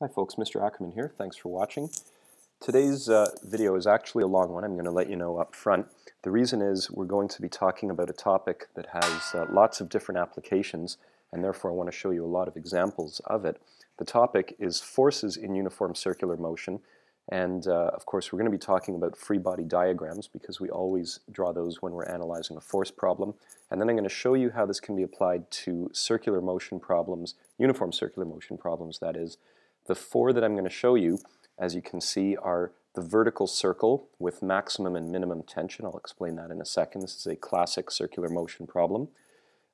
Hi folks, Mr. Ackerman here. Thanks for watching. Today's uh, video is actually a long one. I'm going to let you know up front. The reason is we're going to be talking about a topic that has uh, lots of different applications and therefore I want to show you a lot of examples of it. The topic is forces in uniform circular motion and uh, of course we're going to be talking about free body diagrams because we always draw those when we're analyzing a force problem. And then I'm going to show you how this can be applied to circular motion problems, uniform circular motion problems that is, the four that I'm going to show you, as you can see, are the vertical circle with maximum and minimum tension. I'll explain that in a second. This is a classic circular motion problem.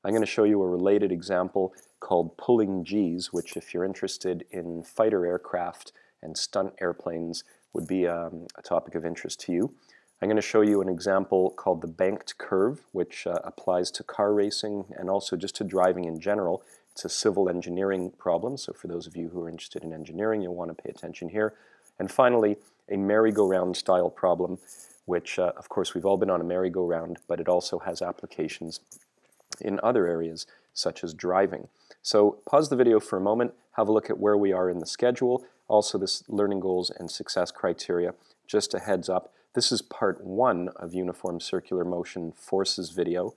I'm going to show you a related example called pulling G's, which if you're interested in fighter aircraft and stunt airplanes would be um, a topic of interest to you. I'm going to show you an example called the banked curve, which uh, applies to car racing and also just to driving in general. It's a civil engineering problem, so for those of you who are interested in engineering, you'll want to pay attention here. And finally, a merry-go-round style problem, which uh, of course we've all been on a merry-go-round, but it also has applications in other areas, such as driving. So pause the video for a moment, have a look at where we are in the schedule, also this learning goals and success criteria. Just a heads up, this is part one of Uniform Circular Motion Forces video.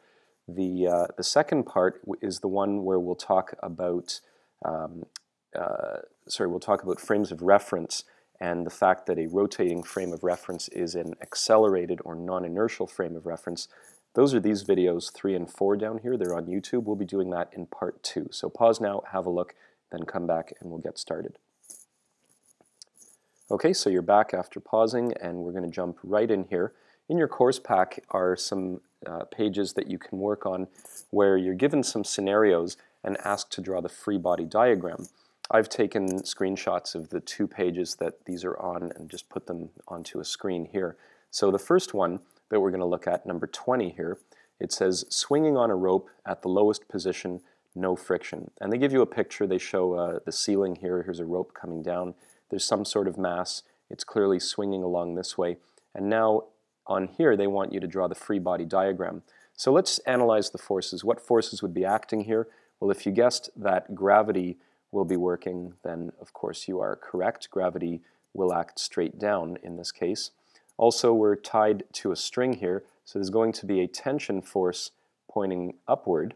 The, uh, the second part is the one where we'll talk about, um, uh, sorry, we'll talk about frames of reference and the fact that a rotating frame of reference is an accelerated or non-inertial frame of reference. Those are these videos, three and four down here. They're on YouTube. We'll be doing that in part two. So pause now, have a look, then come back and we'll get started. Okay, so you're back after pausing and we're going to jump right in here. In your course pack are some uh, pages that you can work on where you're given some scenarios and asked to draw the free body diagram. I've taken screenshots of the two pages that these are on and just put them onto a screen here. So the first one that we're going to look at, number 20 here, it says swinging on a rope at the lowest position, no friction. And they give you a picture. They show uh, the ceiling here. Here's a rope coming down. There's some sort of mass. It's clearly swinging along this way. And now on here, they want you to draw the free body diagram. So let's analyze the forces. What forces would be acting here? Well, if you guessed that gravity will be working, then of course you are correct. Gravity will act straight down in this case. Also, we're tied to a string here, so there's going to be a tension force pointing upward.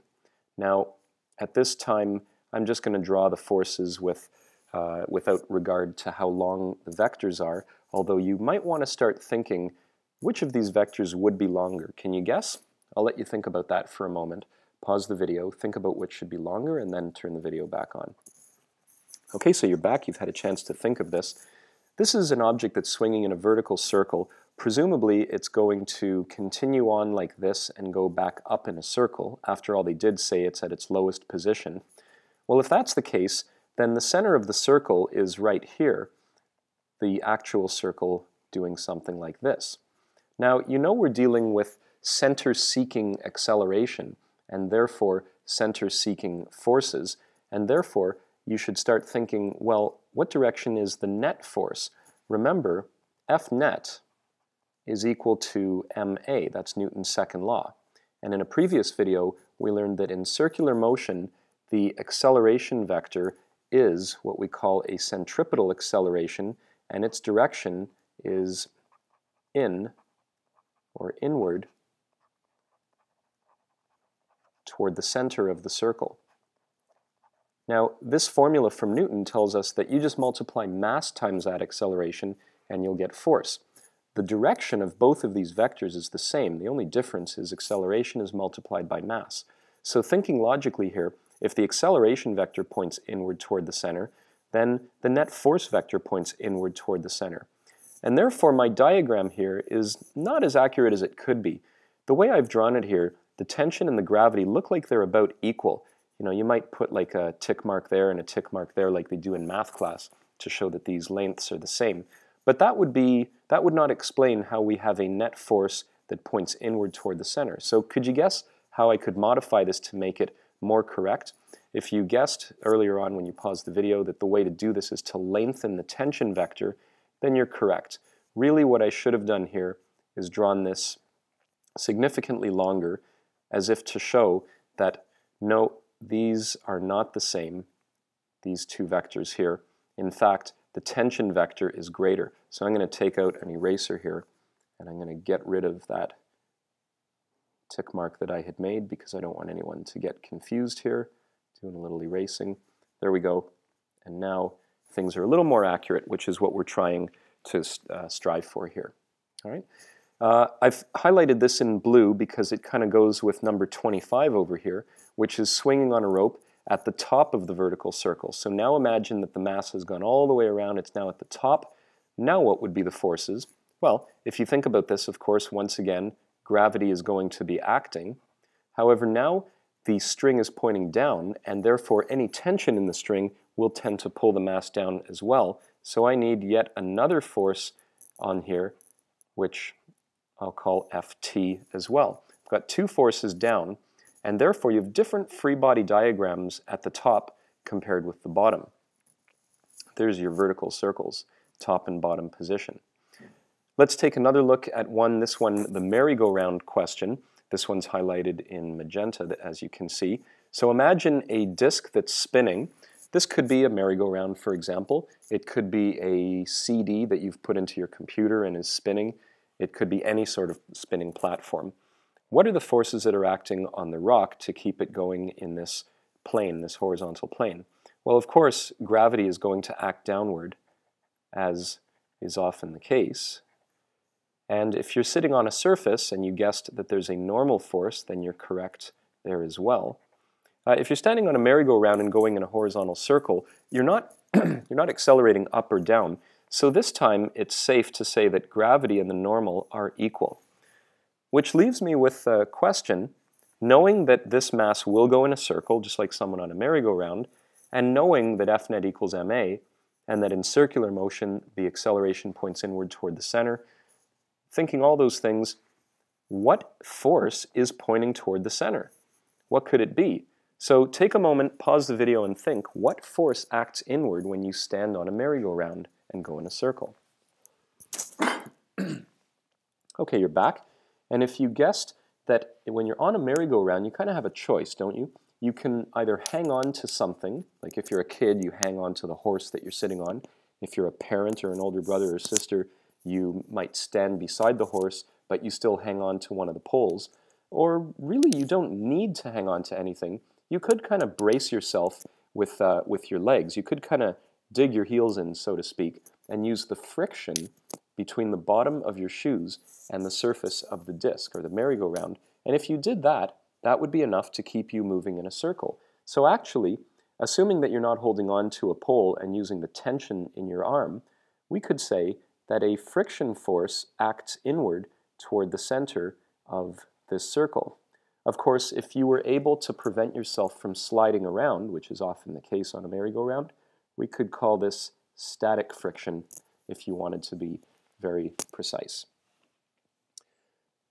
Now, at this time, I'm just going to draw the forces with, uh, without regard to how long the vectors are, although you might want to start thinking which of these vectors would be longer? Can you guess? I'll let you think about that for a moment. Pause the video, think about which should be longer, and then turn the video back on. Okay, so you're back. You've had a chance to think of this. This is an object that's swinging in a vertical circle. Presumably, it's going to continue on like this and go back up in a circle. After all, they did say it's at its lowest position. Well, if that's the case, then the center of the circle is right here, the actual circle doing something like this. Now, you know we're dealing with center-seeking acceleration and therefore center-seeking forces, and therefore you should start thinking, well, what direction is the net force? Remember, F net is equal to ma, that's Newton's second law. And in a previous video, we learned that in circular motion, the acceleration vector is what we call a centripetal acceleration, and its direction is in or inward toward the center of the circle. Now, this formula from Newton tells us that you just multiply mass times that acceleration and you'll get force. The direction of both of these vectors is the same. The only difference is acceleration is multiplied by mass. So thinking logically here, if the acceleration vector points inward toward the center, then the net force vector points inward toward the center. And therefore, my diagram here is not as accurate as it could be. The way I've drawn it here, the tension and the gravity look like they're about equal. You know, you might put like a tick mark there and a tick mark there like they do in math class to show that these lengths are the same. But that would be that would not explain how we have a net force that points inward toward the center. So could you guess how I could modify this to make it more correct? If you guessed earlier on when you paused the video that the way to do this is to lengthen the tension vector then you're correct. Really what I should have done here is drawn this significantly longer as if to show that no, these are not the same, these two vectors here, in fact, the tension vector is greater. So I'm going to take out an eraser here, and I'm going to get rid of that tick mark that I had made because I don't want anyone to get confused here. Doing a little erasing. There we go. And now things are a little more accurate, which is what we're trying to uh, strive for here. All right. Uh, I've highlighted this in blue because it kind of goes with number 25 over here, which is swinging on a rope at the top of the vertical circle. So now imagine that the mass has gone all the way around, it's now at the top. Now what would be the forces? Well, if you think about this, of course, once again, gravity is going to be acting. However, now the string is pointing down, and therefore any tension in the string will tend to pull the mass down as well. So I need yet another force on here, which I'll call Ft as well. I've got two forces down, and therefore you have different free body diagrams at the top compared with the bottom. There's your vertical circles, top and bottom position. Let's take another look at one, this one, the merry-go-round question. This one's highlighted in magenta, as you can see. So imagine a disk that's spinning. This could be a merry-go-round, for example. It could be a CD that you've put into your computer and is spinning. It could be any sort of spinning platform. What are the forces that are acting on the rock to keep it going in this plane, this horizontal plane? Well, of course, gravity is going to act downward, as is often the case. And if you're sitting on a surface and you guessed that there's a normal force, then you're correct there as well. Uh, if you're standing on a merry-go-round and going in a horizontal circle, you're not, you're not accelerating up or down. So this time it's safe to say that gravity and the normal are equal. Which leaves me with a question, knowing that this mass will go in a circle, just like someone on a merry-go-round, and knowing that F net equals ma, and that in circular motion the acceleration points inward toward the center, thinking all those things, what force is pointing toward the center? What could it be? So take a moment, pause the video, and think, what force acts inward when you stand on a merry-go-round and go in a circle? okay, you're back. And if you guessed that when you're on a merry-go-round, you kind of have a choice, don't you? You can either hang on to something, like if you're a kid, you hang on to the horse that you're sitting on. If you're a parent or an older brother or sister, you might stand beside the horse, but you still hang on to one of the poles. Or really, you don't need to hang on to anything. You could kind of brace yourself with, uh, with your legs. You could kind of dig your heels in, so to speak, and use the friction between the bottom of your shoes and the surface of the disc or the merry-go-round. And if you did that, that would be enough to keep you moving in a circle. So actually, assuming that you're not holding on to a pole and using the tension in your arm, we could say that a friction force acts inward toward the center of this circle. Of course, if you were able to prevent yourself from sliding around, which is often the case on a merry-go-round, we could call this static friction if you wanted to be very precise.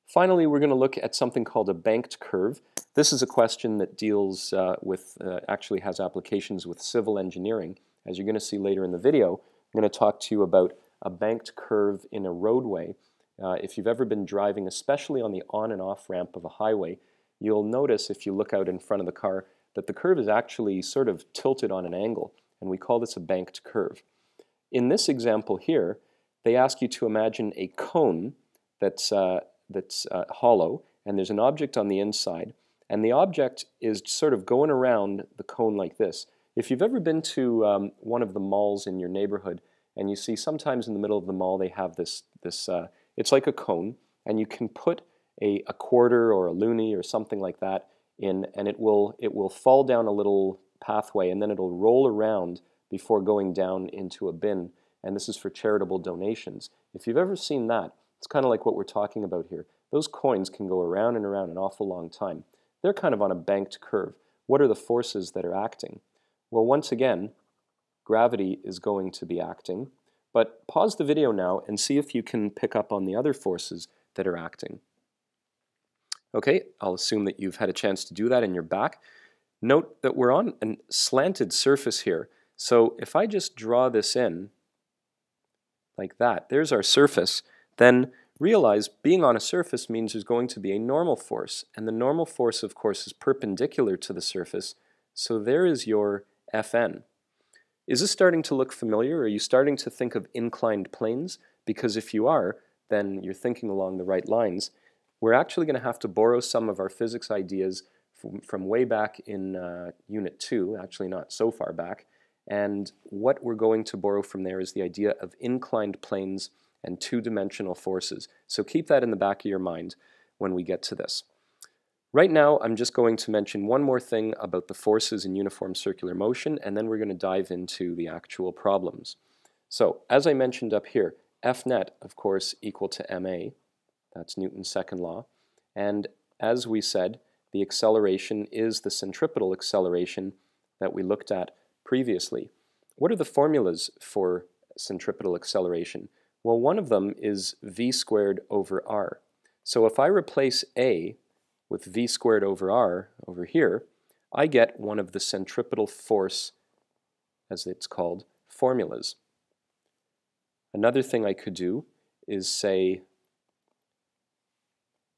Finally, we're going to look at something called a banked curve. This is a question that deals uh, with, uh, actually has applications with civil engineering. As you're going to see later in the video, I'm going to talk to you about a banked curve in a roadway. Uh, if you've ever been driving, especially on the on and off ramp of a highway, you'll notice if you look out in front of the car that the curve is actually sort of tilted on an angle, and we call this a banked curve. In this example here, they ask you to imagine a cone that's, uh, that's uh, hollow, and there's an object on the inside, and the object is sort of going around the cone like this. If you've ever been to um, one of the malls in your neighborhood, and you see sometimes in the middle of the mall they have this, this uh, it's like a cone, and you can put a, a quarter or a loonie or something like that in, and it will, it will fall down a little pathway, and then it'll roll around before going down into a bin and this is for charitable donations. If you've ever seen that, it's kind of like what we're talking about here. Those coins can go around and around an awful long time. They're kind of on a banked curve. What are the forces that are acting? Well, once again, gravity is going to be acting, but pause the video now and see if you can pick up on the other forces that are acting. Okay, I'll assume that you've had a chance to do that and you're back. Note that we're on a slanted surface here, so if I just draw this in, like that. There's our surface. Then realize being on a surface means there's going to be a normal force, and the normal force, of course, is perpendicular to the surface, so there is your Fn. Is this starting to look familiar? Are you starting to think of inclined planes? Because if you are, then you're thinking along the right lines. We're actually going to have to borrow some of our physics ideas from, from way back in uh, Unit 2, actually not so far back, and what we're going to borrow from there is the idea of inclined planes and two-dimensional forces. So keep that in the back of your mind when we get to this. Right now, I'm just going to mention one more thing about the forces in uniform circular motion, and then we're going to dive into the actual problems. So, as I mentioned up here, F net, of course, equal to ma. That's Newton's second law. And as we said, the acceleration is the centripetal acceleration that we looked at previously. What are the formulas for centripetal acceleration? Well, one of them is v squared over r. So if I replace a with v squared over r over here, I get one of the centripetal force, as it's called, formulas. Another thing I could do is say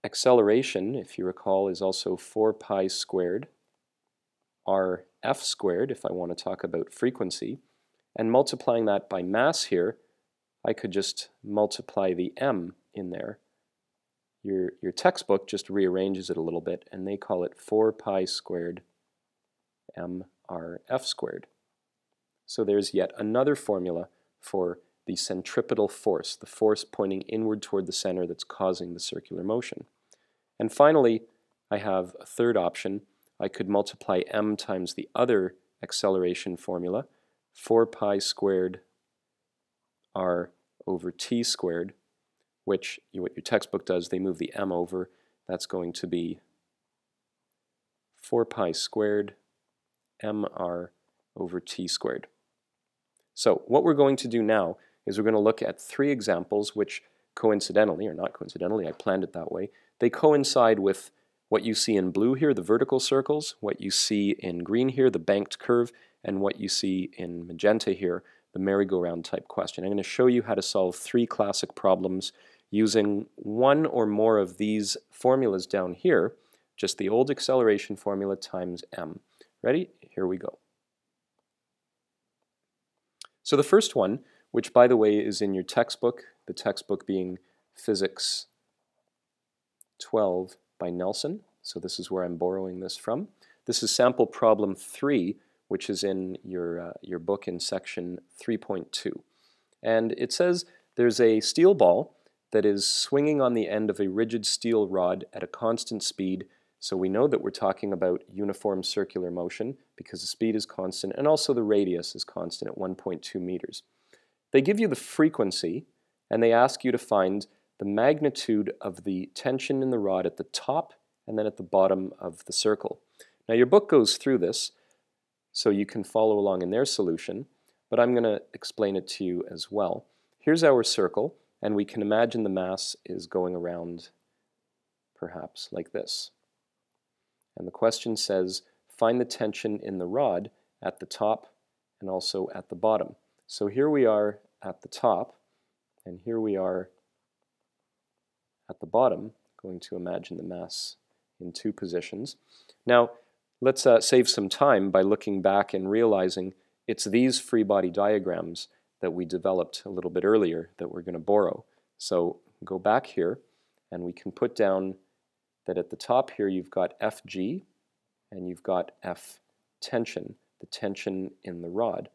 acceleration, if you recall, is also 4 pi squared r f squared, if I want to talk about frequency, and multiplying that by mass here, I could just multiply the m in there your, your textbook just rearranges it a little bit, and they call it 4 pi squared mrf squared. So there's yet another formula for the centripetal force, the force pointing inward toward the center that's causing the circular motion. And finally, I have a third option. I could multiply m times the other acceleration formula, 4 pi squared r over t squared, which what your textbook does, they move the m over. That's going to be 4 pi squared mr over t squared. So what we're going to do now is we're going to look at three examples which coincidentally, or not coincidentally, I planned it that way, they coincide with what you see in blue here, the vertical circles, what you see in green here, the banked curve, and what you see in magenta here, the merry-go-round type question. I'm going to show you how to solve three classic problems using one or more of these formulas down here, just the old acceleration formula times m. Ready? Here we go. So the first one, which by the way is in your textbook, the textbook being Physics 12 by Nelson, so this is where I'm borrowing this from. This is sample problem 3, which is in your, uh, your book in section 3.2. And it says there's a steel ball that is swinging on the end of a rigid steel rod at a constant speed. So we know that we're talking about uniform circular motion because the speed is constant and also the radius is constant at 1.2 meters. They give you the frequency and they ask you to find the magnitude of the tension in the rod at the top and then at the bottom of the circle. Now your book goes through this so you can follow along in their solution, but I'm going to explain it to you as well. Here's our circle. And we can imagine the mass is going around perhaps like this. And the question says, find the tension in the rod at the top and also at the bottom. So here we are at the top, and here we are at the bottom, going to imagine the mass in two positions. Now, let's uh, save some time by looking back and realizing it's these free body diagrams that we developed a little bit earlier that we're going to borrow. So go back here and we can put down that at the top here you've got Fg and you've got F tension, the tension in the rod.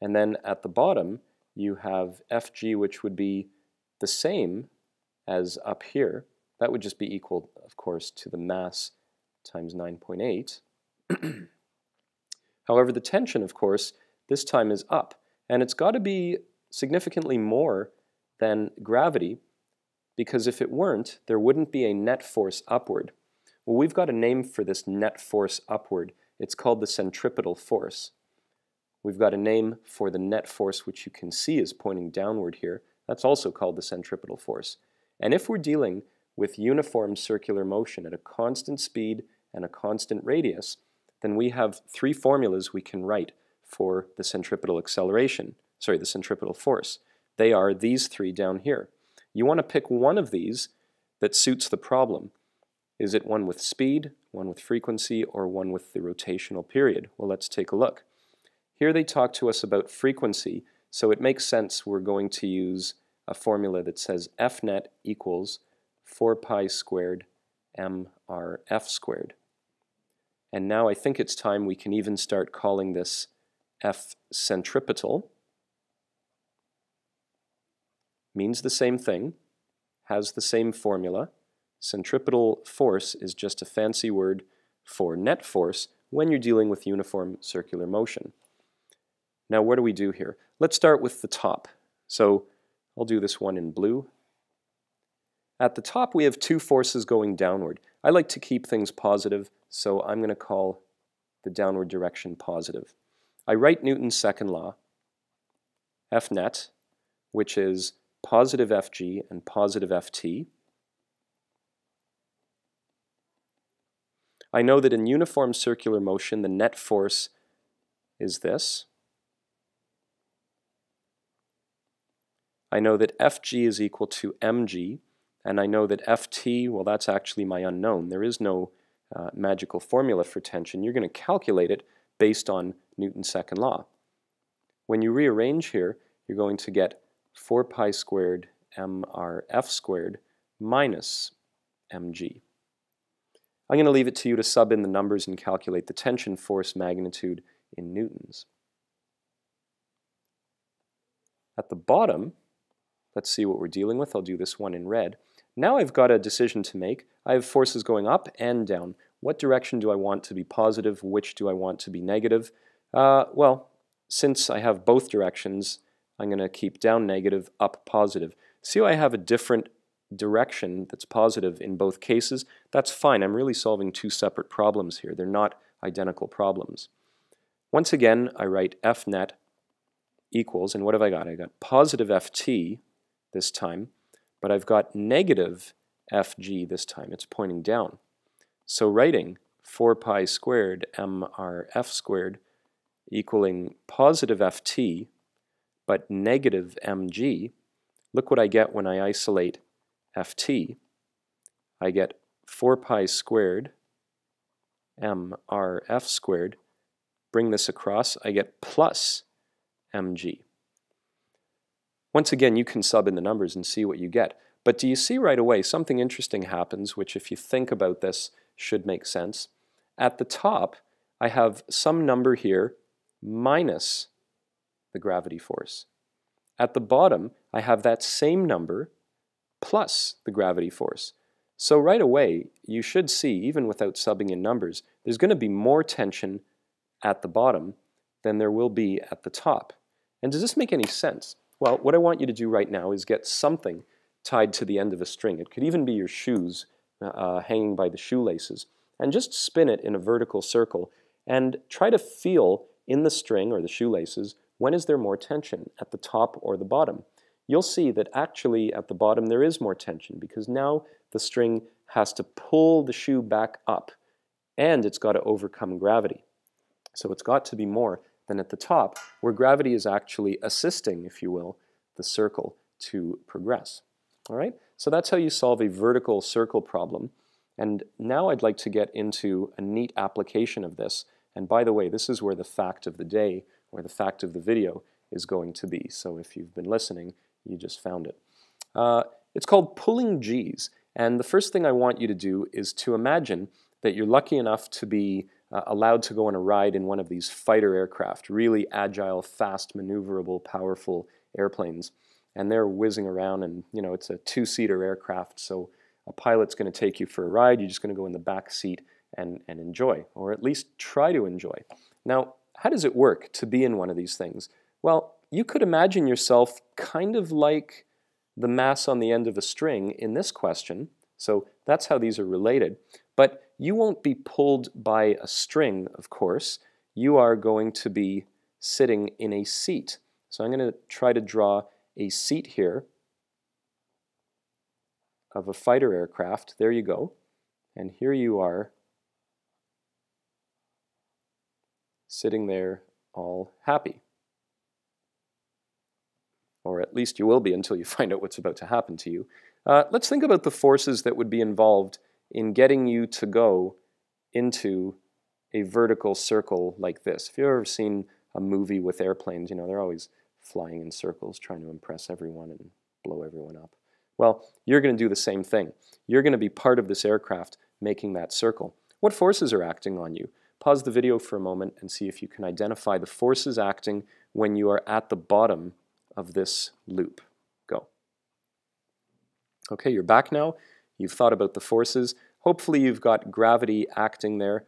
And then at the bottom you have Fg which would be the same as up here. That would just be equal, of course, to the mass times 9.8. However, the tension, of course, this time is up. And it's got to be significantly more than gravity because if it weren't, there wouldn't be a net force upward. Well, we've got a name for this net force upward. It's called the centripetal force. We've got a name for the net force which you can see is pointing downward here. That's also called the centripetal force. And if we're dealing with uniform circular motion at a constant speed and a constant radius, then we have three formulas we can write for the centripetal acceleration, sorry, the centripetal force. They are these three down here. You want to pick one of these that suits the problem. Is it one with speed, one with frequency, or one with the rotational period? Well, let's take a look. Here they talk to us about frequency, so it makes sense we're going to use a formula that says Fnet equals 4 pi squared mrf squared. And now I think it's time we can even start calling this F centripetal. Means the same thing, has the same formula. Centripetal force is just a fancy word for net force when you're dealing with uniform circular motion. Now what do we do here? Let's start with the top. So I'll do this one in blue. At the top we have two forces going downward. I like to keep things positive, so I'm going to call the downward direction positive. I write Newton's second law, F net, which is positive Fg and positive Ft. I know that in uniform circular motion, the net force is this. I know that Fg is equal to mg, and I know that Ft, well, that's actually my unknown. There is no uh, magical formula for tension. You're going to calculate it based on Newton's second law. When you rearrange here, you're going to get 4 pi squared mrf squared minus mg. I'm going to leave it to you to sub in the numbers and calculate the tension force magnitude in newtons. At the bottom, let's see what we're dealing with. I'll do this one in red. Now I've got a decision to make. I have forces going up and down. What direction do I want to be positive? Which do I want to be negative? Uh, well, since I have both directions, I'm going to keep down negative, up positive. See how I have a different direction that's positive in both cases? That's fine. I'm really solving two separate problems here. They're not identical problems. Once again, I write F net equals, and what have I got? I got positive Ft this time, but I've got negative Fg this time. It's pointing down. So writing 4 pi squared mrf squared equaling positive Ft but negative mg, look what I get when I isolate ft. I get 4 pi squared mrf squared. Bring this across, I get plus mg. Once again, you can sub in the numbers and see what you get. But do you see right away something interesting happens, which if you think about this should make sense. At the top, I have some number here minus the gravity force. At the bottom, I have that same number plus the gravity force. So right away, you should see, even without subbing in numbers, there's going to be more tension at the bottom than there will be at the top. And does this make any sense? Well, what I want you to do right now is get something tied to the end of a string. It could even be your shoes uh, hanging by the shoelaces. And just spin it in a vertical circle and try to feel in the string or the shoelaces when is there more tension, at the top or the bottom? You'll see that actually at the bottom there is more tension because now the string has to pull the shoe back up and it's got to overcome gravity. So it's got to be more than at the top where gravity is actually assisting, if you will, the circle to progress. All right, so that's how you solve a vertical circle problem. And now I'd like to get into a neat application of this. And by the way, this is where the fact of the day or the fact of the video is going to be. So if you've been listening, you just found it. Uh, it's called pulling G's. And the first thing I want you to do is to imagine that you're lucky enough to be uh, allowed to go on a ride in one of these fighter aircraft, really agile, fast, maneuverable, powerful airplanes. And they're whizzing around and, you know, it's a two-seater aircraft, so a pilot's going to take you for a ride. You're just going to go in the back seat and, and enjoy, or at least try to enjoy. Now, how does it work to be in one of these things? Well, you could imagine yourself kind of like the mass on the end of a string in this question. So that's how these are related. But you won't be pulled by a string, of course. You are going to be sitting in a seat. So I'm going to try to draw a seat here of a fighter aircraft. There you go. And here you are sitting there all happy. Or at least you will be until you find out what's about to happen to you. Uh, let's think about the forces that would be involved in getting you to go into a vertical circle like this. If you've ever seen a movie with airplanes. You know, they're always flying in circles, trying to impress everyone and blow everyone up. Well, you're going to do the same thing. You're going to be part of this aircraft making that circle. What forces are acting on you? Pause the video for a moment and see if you can identify the forces acting when you are at the bottom of this loop. Okay, you're back now. You've thought about the forces. Hopefully you've got gravity acting there.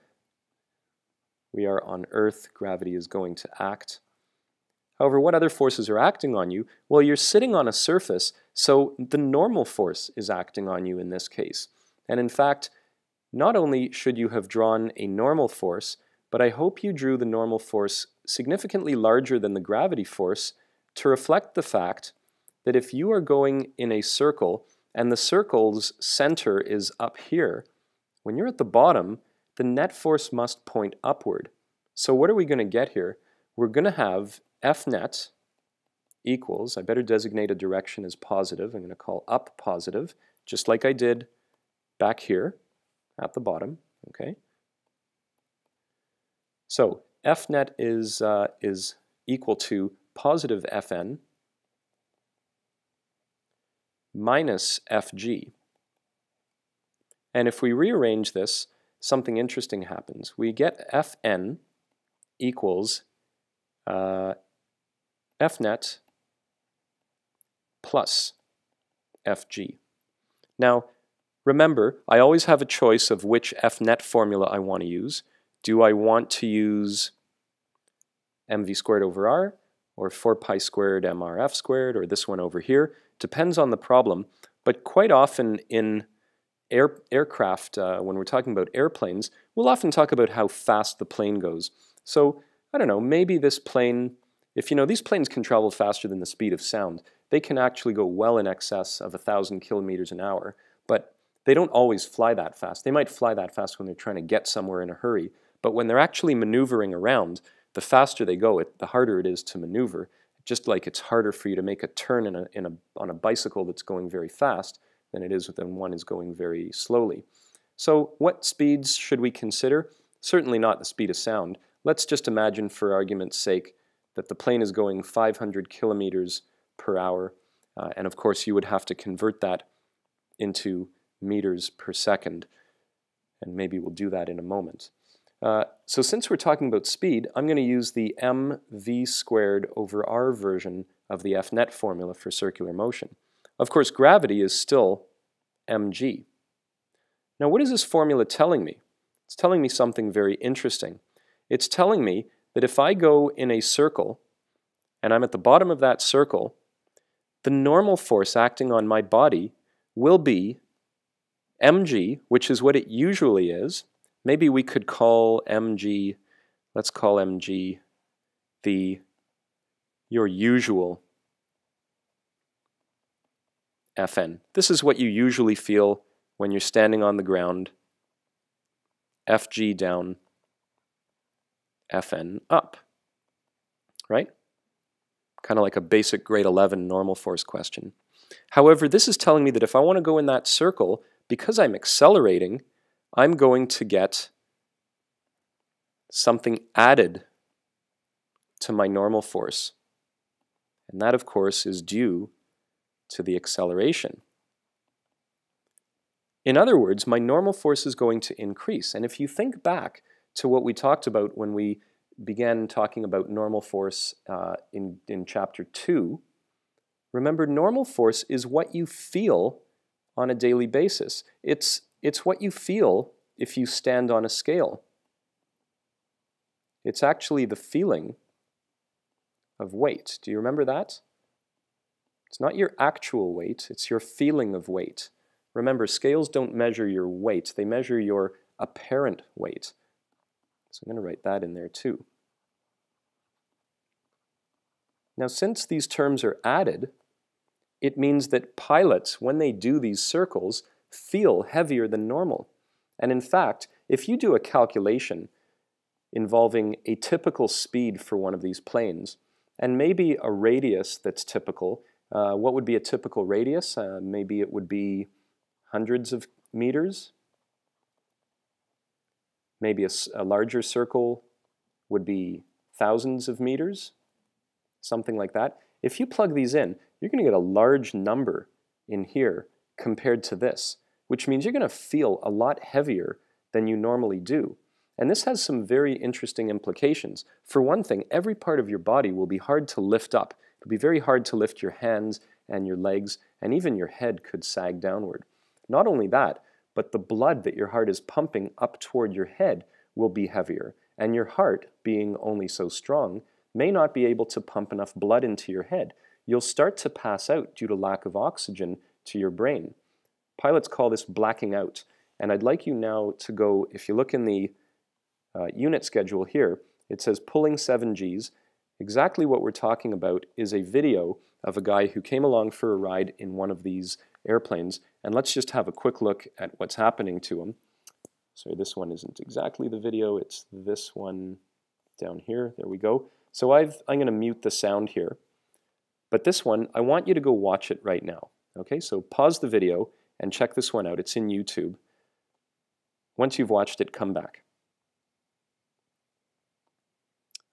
We are on Earth. Gravity is going to act. However, what other forces are acting on you? Well, you're sitting on a surface, so the normal force is acting on you in this case. And in fact, not only should you have drawn a normal force, but I hope you drew the normal force significantly larger than the gravity force to reflect the fact that if you are going in a circle and the circle's center is up here, when you're at the bottom, the net force must point upward. So what are we going to get here? We're going to have fnet equals, I better designate a direction as positive, I'm going to call up positive, just like I did back here at the bottom, okay? So fnet is, uh, is equal to positive fn minus fg. And if we rearrange this, something interesting happens. We get fn equals uh, fnet plus fg. Now, remember, I always have a choice of which fnet formula I want to use. Do I want to use mv squared over r, or 4 pi squared mrf squared, or this one over here? Depends on the problem, but quite often in air, aircraft, uh, when we're talking about airplanes, we'll often talk about how fast the plane goes. So, I don't know, maybe this plane if you know, these planes can travel faster than the speed of sound. They can actually go well in excess of 1,000 kilometers an hour, but they don't always fly that fast. They might fly that fast when they're trying to get somewhere in a hurry, but when they're actually maneuvering around, the faster they go, it, the harder it is to maneuver. Just like it's harder for you to make a turn in a, in a, on a bicycle that's going very fast than it is when one is going very slowly. So what speeds should we consider? Certainly not the speed of sound. Let's just imagine for argument's sake that the plane is going 500 kilometers per hour. Uh, and of course, you would have to convert that into meters per second. And maybe we'll do that in a moment. Uh, so since we're talking about speed, I'm going to use the mv squared over r version of the fnet formula for circular motion. Of course, gravity is still mg. Now, what is this formula telling me? It's telling me something very interesting. It's telling me that if I go in a circle and I'm at the bottom of that circle, the normal force acting on my body will be mg, which is what it usually is. Maybe we could call mg, let's call mg the your usual Fn. This is what you usually feel when you're standing on the ground. Fg down Fn up, right? Kind of like a basic grade 11 normal force question. However, this is telling me that if I want to go in that circle, because I'm accelerating, I'm going to get something added to my normal force. And that, of course, is due to the acceleration. In other words, my normal force is going to increase. And if you think back to what we talked about when we began talking about normal force uh, in, in chapter 2, remember normal force is what you feel on a daily basis. It's, it's what you feel if you stand on a scale. It's actually the feeling of weight. Do you remember that? It's not your actual weight, it's your feeling of weight. Remember, scales don't measure your weight, they measure your apparent weight. So I'm going to write that in there too. Now since these terms are added, it means that pilots, when they do these circles, feel heavier than normal. And in fact, if you do a calculation involving a typical speed for one of these planes, and maybe a radius that's typical, uh, what would be a typical radius? Uh, maybe it would be hundreds of meters, Maybe a, a larger circle would be thousands of meters, something like that. If you plug these in, you're going to get a large number in here compared to this, which means you're going to feel a lot heavier than you normally do. And this has some very interesting implications. For one thing, every part of your body will be hard to lift up. It'll be very hard to lift your hands and your legs, and even your head could sag downward. Not only that, but the blood that your heart is pumping up toward your head will be heavier, and your heart, being only so strong, may not be able to pump enough blood into your head. You'll start to pass out due to lack of oxygen to your brain. Pilots call this blacking out. And I'd like you now to go, if you look in the uh, unit schedule here, it says pulling 7Gs. Exactly what we're talking about is a video of a guy who came along for a ride in one of these airplanes. And let's just have a quick look at what's happening to him. Sorry, this one isn't exactly the video. It's this one down here. There we go. So I've, I'm going to mute the sound here. But this one, I want you to go watch it right now. Okay, so pause the video and check this one out. It's in YouTube. Once you've watched it, come back.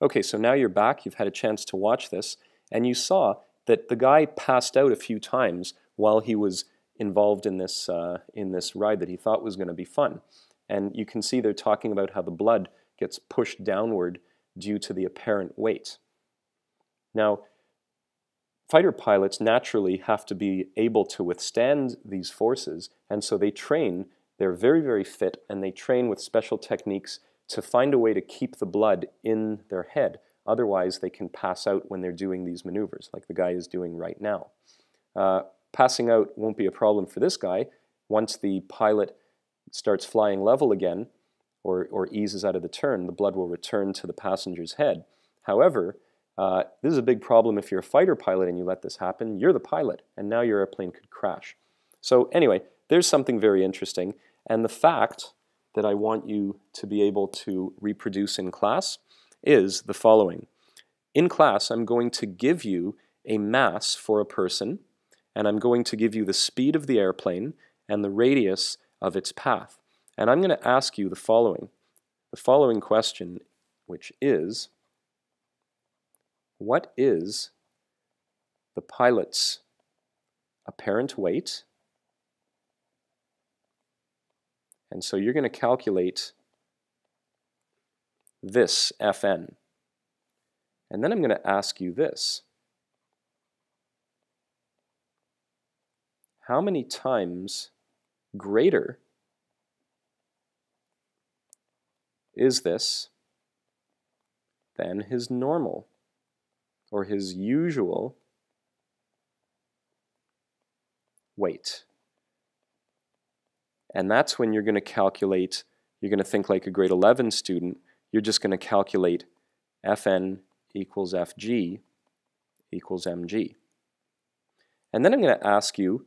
Okay, so now you're back, you've had a chance to watch this, and you saw that the guy passed out a few times while he was involved in this, uh, in this ride that he thought was going to be fun. And you can see they're talking about how the blood gets pushed downward due to the apparent weight. Now, fighter pilots naturally have to be able to withstand these forces, and so they train, they're very, very fit, and they train with special techniques to find a way to keep the blood in their head. Otherwise, they can pass out when they're doing these maneuvers, like the guy is doing right now. Uh, passing out won't be a problem for this guy. Once the pilot starts flying level again, or, or eases out of the turn, the blood will return to the passenger's head. However, uh, this is a big problem if you're a fighter pilot and you let this happen. You're the pilot, and now your airplane could crash. So anyway, there's something very interesting. And the fact that I want you to be able to reproduce in class is the following. In class, I'm going to give you a mass for a person, and I'm going to give you the speed of the airplane and the radius of its path. And I'm going to ask you the following. The following question, which is, what is the pilot's apparent weight And so you're going to calculate this Fn. And then I'm going to ask you this. How many times greater is this than his normal or his usual weight? And that's when you're going to calculate, you're going to think like a grade 11 student, you're just going to calculate Fn equals Fg equals mg. And then I'm going to ask you,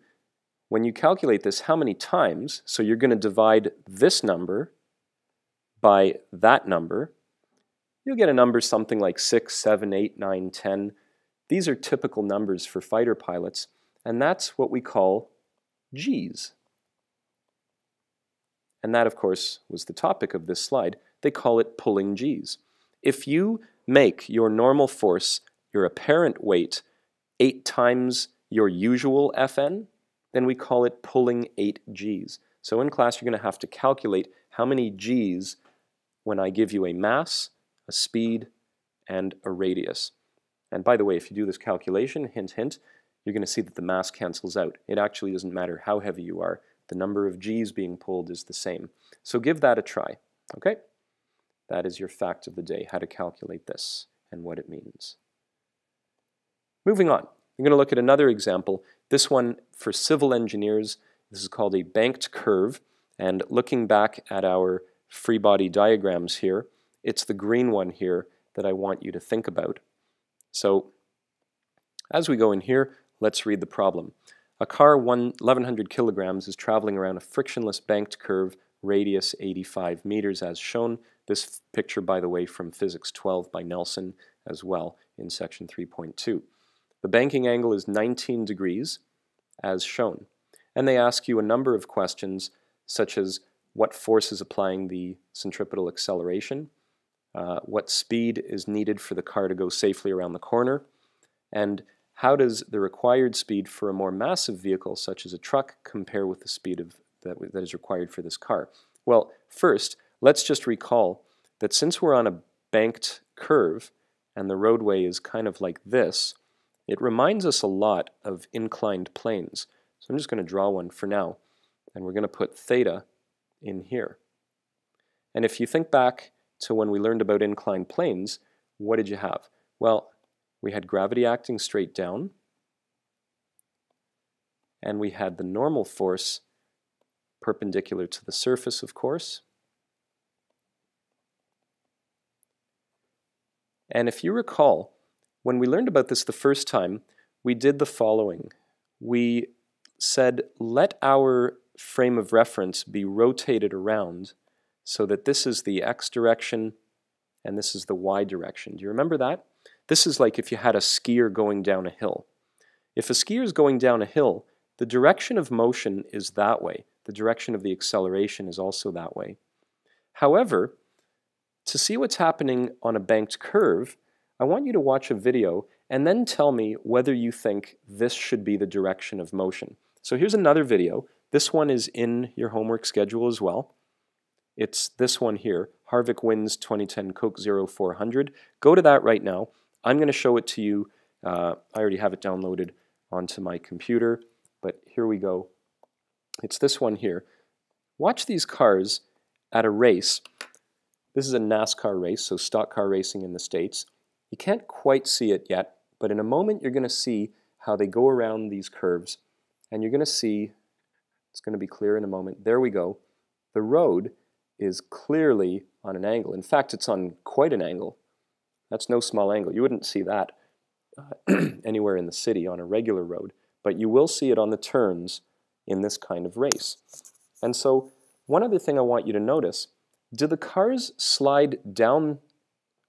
when you calculate this, how many times, so you're going to divide this number by that number, you'll get a number something like 6, 7, 8, 9, 10. These are typical numbers for fighter pilots, and that's what we call G's. And that, of course, was the topic of this slide. They call it pulling Gs. If you make your normal force, your apparent weight, eight times your usual Fn, then we call it pulling 8 Gs. So in class, you're going to have to calculate how many Gs when I give you a mass, a speed, and a radius. And by the way, if you do this calculation, hint, hint, you're going to see that the mass cancels out. It actually doesn't matter how heavy you are the number of G's being pulled is the same. So give that a try, okay? That is your fact of the day, how to calculate this and what it means. Moving on, I'm going to look at another example. This one for civil engineers, this is called a banked curve. And looking back at our free body diagrams here, it's the green one here that I want you to think about. So as we go in here, let's read the problem. A car 1100 kilograms is traveling around a frictionless banked curve, radius 85 meters as shown. This picture, by the way, from Physics 12 by Nelson as well in section 3.2. The banking angle is 19 degrees as shown. And they ask you a number of questions such as what force is applying the centripetal acceleration, uh, what speed is needed for the car to go safely around the corner, and how does the required speed for a more massive vehicle such as a truck compare with the speed of, that, that is required for this car? Well, first, let's just recall that since we're on a banked curve and the roadway is kind of like this, it reminds us a lot of inclined planes. So I'm just going to draw one for now, and we're going to put theta in here. And if you think back to when we learned about inclined planes, what did you have? Well, we had gravity acting straight down, and we had the normal force perpendicular to the surface, of course. And if you recall, when we learned about this the first time, we did the following. We said, let our frame of reference be rotated around so that this is the x direction and this is the y direction. Do you remember that? This is like if you had a skier going down a hill. If a skier is going down a hill, the direction of motion is that way. The direction of the acceleration is also that way. However, to see what's happening on a banked curve, I want you to watch a video and then tell me whether you think this should be the direction of motion. So here's another video. This one is in your homework schedule as well. It's this one here, Harvick wins 2010 Coke Zero 400. Go to that right now. I'm going to show it to you. Uh, I already have it downloaded onto my computer, but here we go. It's this one here. Watch these cars at a race. This is a NASCAR race, so stock car racing in the States. You can't quite see it yet, but in a moment you're going to see how they go around these curves, and you're going to see, it's going to be clear in a moment, there we go. The road is clearly on an angle. In fact, it's on quite an angle. That's no small angle. You wouldn't see that uh, anywhere in the city on a regular road, but you will see it on the turns in this kind of race. And so one other thing I want you to notice, do the cars slide down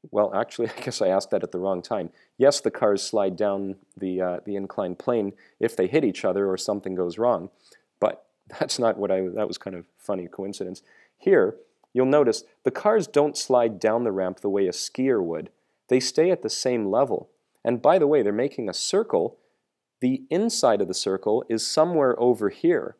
well, actually, I guess I asked that at the wrong time. Yes, the cars slide down the, uh, the inclined plane if they hit each other or something goes wrong, but that's not what I, that was kind of funny coincidence. Here, you'll notice the cars don't slide down the ramp the way a skier would. They stay at the same level. And by the way, they're making a circle. The inside of the circle is somewhere over here.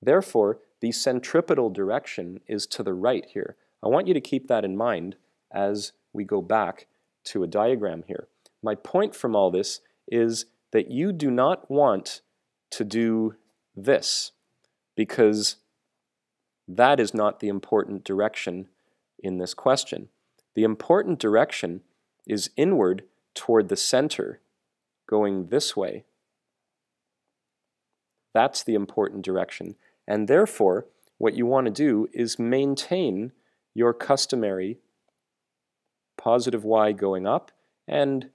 Therefore, the centripetal direction is to the right here. I want you to keep that in mind as we go back to a diagram here. My point from all this is that you do not want to do this because that is not the important direction in this question. The important direction is inward toward the center, going this way. That's the important direction. And therefore, what you want to do is maintain your customary positive y going up and,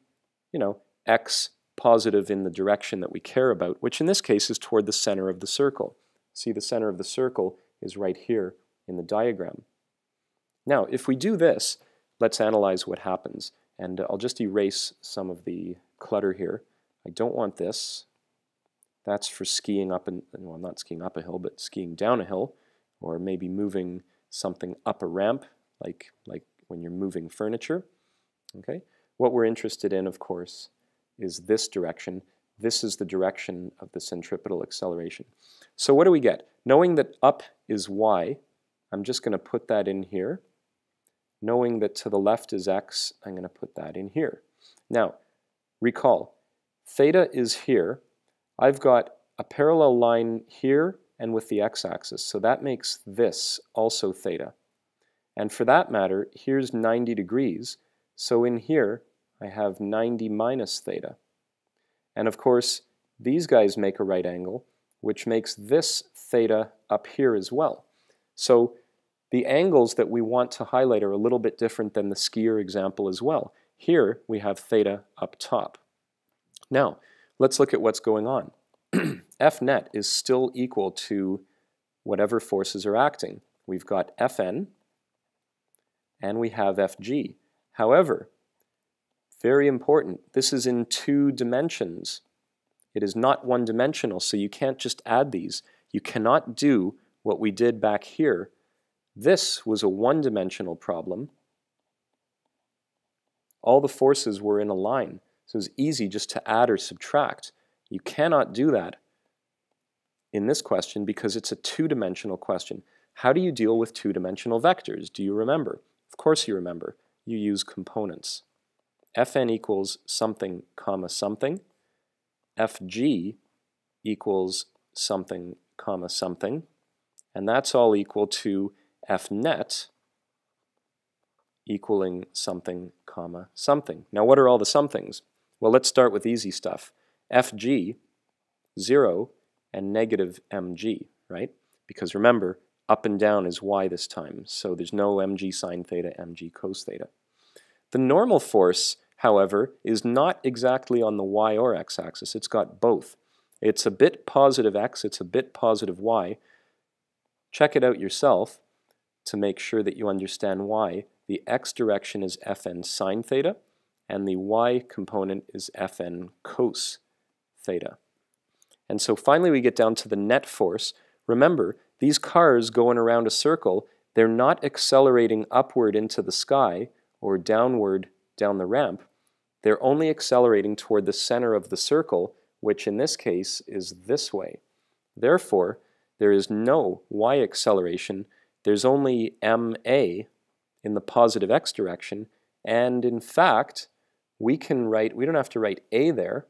you know, x positive in the direction that we care about, which in this case is toward the center of the circle. See, the center of the circle is right here in the diagram. Now, if we do this, let's analyze what happens. And I'll just erase some of the clutter here. I don't want this. That's for skiing up, and well, not skiing up a hill, but skiing down a hill, or maybe moving something up a ramp, like, like when you're moving furniture. Okay. What we're interested in, of course, is this direction. This is the direction of the centripetal acceleration. So what do we get? Knowing that up is y, I'm just going to put that in here. Knowing that to the left is x, I'm going to put that in here. Now, recall, theta is here. I've got a parallel line here and with the x-axis, so that makes this also theta. And for that matter, here's 90 degrees, so in here I have 90 minus theta. And of course, these guys make a right angle, which makes this theta up here as well. So the angles that we want to highlight are a little bit different than the skier example as well. Here we have theta up top. Now, let's look at what's going on. F net is still equal to whatever forces are acting. We've got Fn and we have Fg. However, very important, this is in two dimensions. It is not one-dimensional, so you can't just add these. You cannot do what we did back here. This was a one-dimensional problem. all the forces were in a line. So it was easy just to add or subtract. You cannot do that in this question because it's a two-dimensional question. How do you deal with two-dimensional vectors? Do you remember? Of course you remember. You use components. Fn equals something comma something. Fg equals something comma something. And that's all equal to f net equaling something comma something. Now what are all the somethings? Well, let's start with easy stuff. Fg, 0, and negative mg, right? Because remember, up and down is y this time, so there's no mg sine theta, mg cos theta. The normal force, however, is not exactly on the y or x-axis. It's got both. It's a bit positive x, it's a bit positive y. Check it out yourself to make sure that you understand why. The x direction is fn sine theta, and the y component is fn cos theta. And so finally we get down to the net force. Remember, these cars going around a circle, they're not accelerating upward into the sky or downward down the ramp. They're only accelerating toward the center of the circle, which in this case is this way. Therefore, there is no y acceleration. There's only ma in the positive x direction. And in fact, we can write, we don't have to write a there.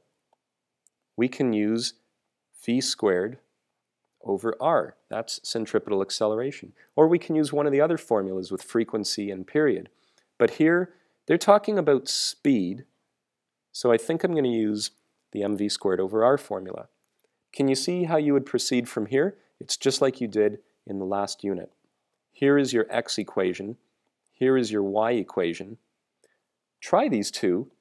We can use v squared over r. That's centripetal acceleration. Or we can use one of the other formulas with frequency and period. But here, they're talking about speed, so I think I'm going to use the mv squared over r formula. Can you see how you would proceed from here? It's just like you did in the last unit. Here is your x equation. Here is your y equation. Try these two.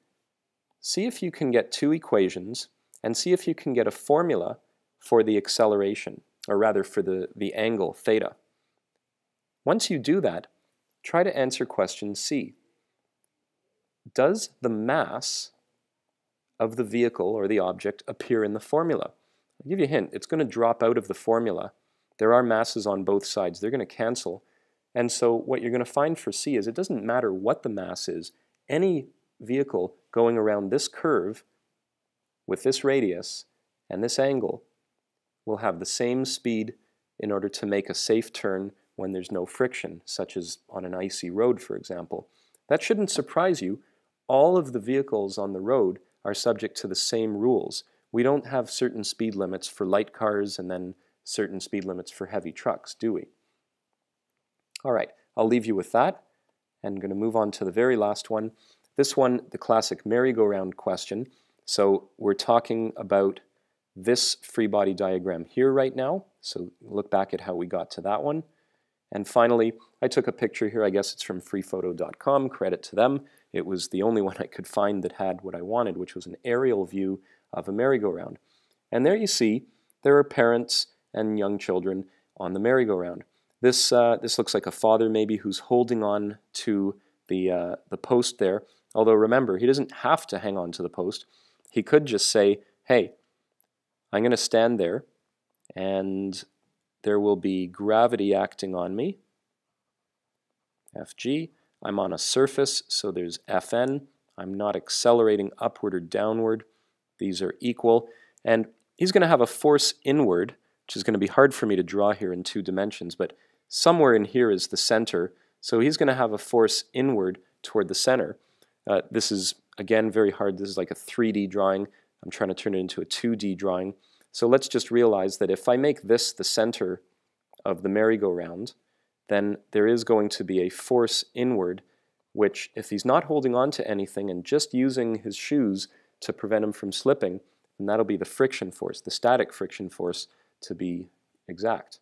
See if you can get two equations and see if you can get a formula for the acceleration, or rather for the, the angle theta. Once you do that, try to answer question C. Does the mass of the vehicle or the object appear in the formula? I'll give you a hint. It's going to drop out of the formula. There are masses on both sides. They're going to cancel. And so what you're going to find for C is it doesn't matter what the mass is. Any vehicle going around this curve with this radius and this angle will have the same speed in order to make a safe turn when there's no friction, such as on an icy road, for example. That shouldn't surprise you. All of the vehicles on the road are subject to the same rules. We don't have certain speed limits for light cars and then certain speed limits for heavy trucks, do we? All right, I'll leave you with that. And I'm going to move on to the very last one. This one, the classic merry-go-round question. So we're talking about this free body diagram here right now. So look back at how we got to that one. And finally, I took a picture here. I guess it's from freephoto.com. Credit to them. It was the only one I could find that had what I wanted, which was an aerial view of a merry-go-round. And there you see there are parents and young children on the merry-go-round. This, uh, this looks like a father maybe who's holding on to the, uh, the post there. Although remember, he doesn't have to hang on to the post. He could just say, hey, I'm going to stand there and there will be gravity acting on me, Fg. I'm on a surface, so there's Fn. I'm not accelerating upward or downward. These are equal. And he's going to have a force inward, which is going to be hard for me to draw here in two dimensions, but somewhere in here is the center. So he's going to have a force inward toward the center. Uh, this is, again, very hard. This is like a 3D drawing. I'm trying to turn it into a 2D drawing. So let's just realize that if I make this the center of the merry-go-round, then there is going to be a force inward, which if he's not holding on to anything and just using his shoes to prevent him from slipping, then that'll be the friction force, the static friction force to be exact.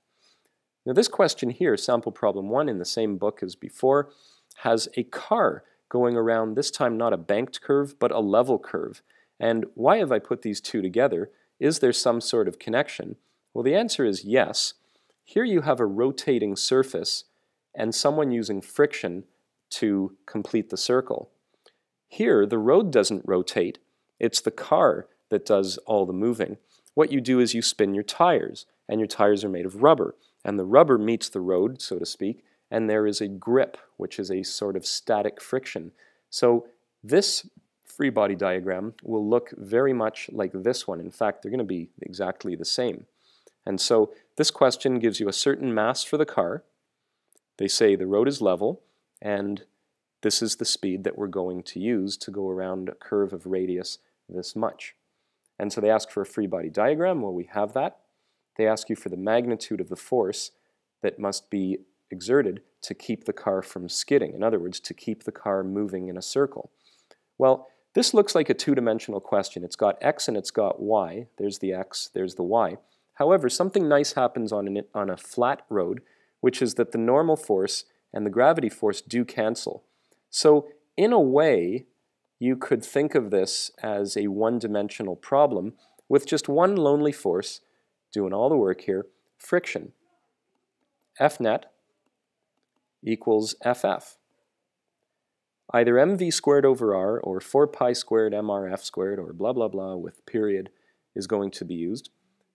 Now this question here, sample problem one in the same book as before, has a car going around, this time not a banked curve, but a level curve. And why have I put these two together? Is there some sort of connection? Well, the answer is yes. Here you have a rotating surface and someone using friction to complete the circle. Here, the road doesn't rotate. It's the car that does all the moving. What you do is you spin your tires, and your tires are made of rubber. And the rubber meets the road, so to speak, and there is a grip, which is a sort of static friction. So This free body diagram will look very much like this one. In fact, they're going to be exactly the same. And so this question gives you a certain mass for the car. They say the road is level, and this is the speed that we're going to use to go around a curve of radius this much. And so they ask for a free body diagram. Well, we have that. They ask you for the magnitude of the force that must be exerted to keep the car from skidding. In other words, to keep the car moving in a circle. Well, this looks like a two-dimensional question. It's got x and it's got y. There's the x, there's the y. However, something nice happens on, an, on a flat road, which is that the normal force and the gravity force do cancel. So in a way, you could think of this as a one-dimensional problem with just one lonely force doing all the work here, friction. F net equals FF. Either mv squared over r or 4 pi squared mrf squared or blah blah blah with period is going to be used.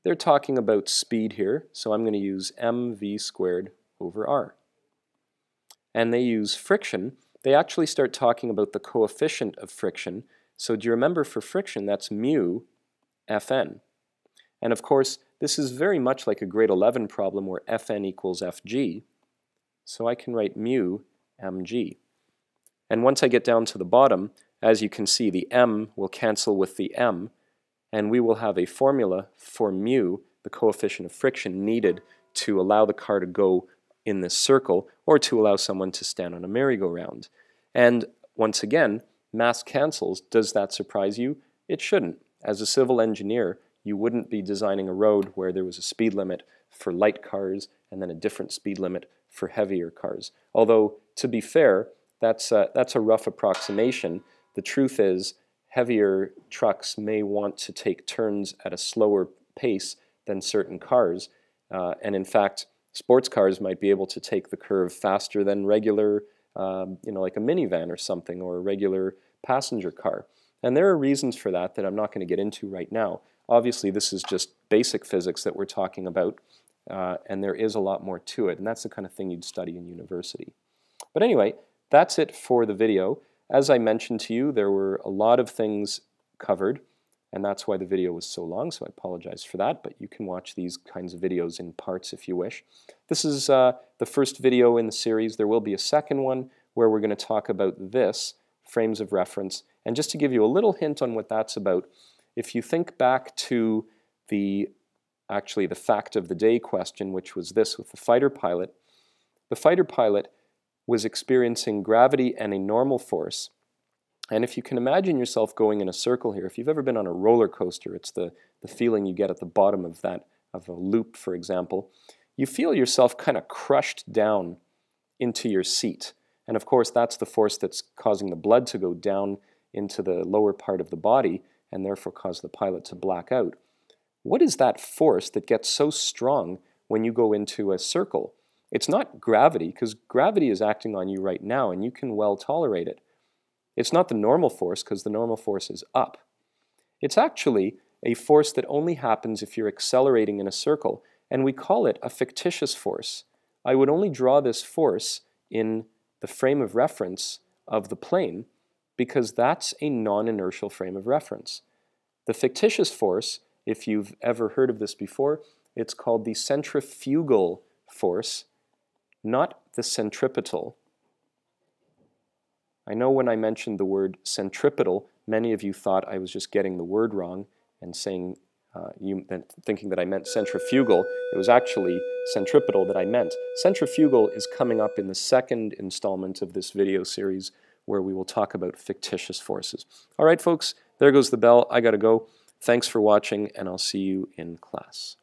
They're talking about speed here, so I'm going to use mv squared over r. And they use friction. They actually start talking about the coefficient of friction. So do you remember for friction, that's mu Fn. And of course, this is very much like a grade 11 problem where Fn equals Fg. So I can write mu mg. And once I get down to the bottom, as you can see, the m will cancel with the m, and we will have a formula for mu, the coefficient of friction needed to allow the car to go in this circle or to allow someone to stand on a merry-go-round. And once again, mass cancels. Does that surprise you? It shouldn't. As a civil engineer, you wouldn't be designing a road where there was a speed limit for light cars and then a different speed limit for heavier cars. Although, to be fair, that's a, that's a rough approximation. The truth is, heavier trucks may want to take turns at a slower pace than certain cars. Uh, and in fact, sports cars might be able to take the curve faster than regular, um, you know, like a minivan or something, or a regular passenger car. And there are reasons for that that I'm not going to get into right now. Obviously, this is just basic physics that we're talking about, uh, and there is a lot more to it, and that's the kind of thing you'd study in university. But anyway, that's it for the video. As I mentioned to you, there were a lot of things covered, and that's why the video was so long, so I apologize for that, but you can watch these kinds of videos in parts if you wish. This is uh, the first video in the series. There will be a second one where we're going to talk about this, frames of reference, and just to give you a little hint on what that's about, if you think back to the actually the fact of the day question, which was this with the fighter pilot, the fighter pilot was experiencing gravity and a normal force. And if you can imagine yourself going in a circle here, if you've ever been on a roller coaster, it's the, the feeling you get at the bottom of that, of a loop, for example, you feel yourself kind of crushed down into your seat. And of course, that's the force that's causing the blood to go down into the lower part of the body and therefore cause the pilot to black out. What is that force that gets so strong when you go into a circle? It's not gravity, because gravity is acting on you right now and you can well tolerate it. It's not the normal force, because the normal force is up. It's actually a force that only happens if you're accelerating in a circle, and we call it a fictitious force. I would only draw this force in the frame of reference of the plane because that's a non-inertial frame of reference. The fictitious force, if you've ever heard of this before, it's called the centrifugal force, not the centripetal. I know when I mentioned the word centripetal, many of you thought I was just getting the word wrong and saying, uh, you thinking that I meant centrifugal. It was actually centripetal that I meant. Centrifugal is coming up in the second installment of this video series where we will talk about fictitious forces. All right, folks, there goes the bell. I got to go. Thanks for watching, and I'll see you in class.